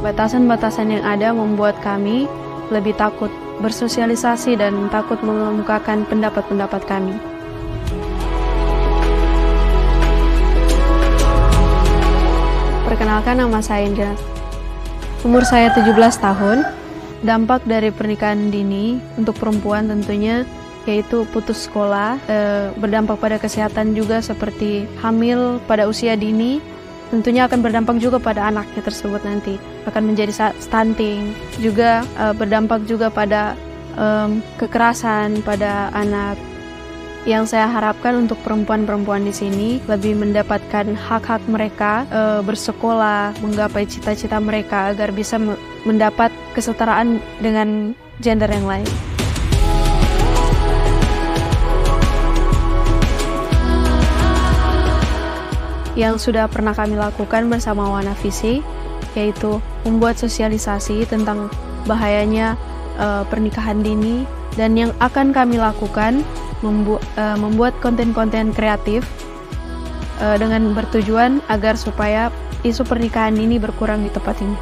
Batasan-batasan yang ada membuat kami lebih takut bersosialisasi dan takut mengemukakan pendapat-pendapat kami. Perkenalkan nama saya Indra. Umur saya 17 tahun. Dampak dari pernikahan dini untuk perempuan tentunya yaitu putus sekolah, e, berdampak pada kesehatan juga seperti hamil pada usia dini, tentunya akan berdampak juga pada anaknya tersebut nanti. Akan menjadi stunting. Juga e, berdampak juga pada e, kekerasan pada anak. Yang saya harapkan untuk perempuan-perempuan di sini lebih mendapatkan hak-hak mereka e, bersekolah, menggapai cita-cita mereka agar bisa mendapat kesetaraan dengan gender yang lain. Yang sudah pernah kami lakukan bersama Wana Visi yaitu membuat sosialisasi tentang bahayanya e, pernikahan dini dan yang akan kami lakukan membu uh, membuat konten-konten kreatif uh, dengan bertujuan agar supaya isu pernikahan ini berkurang di tempat ini.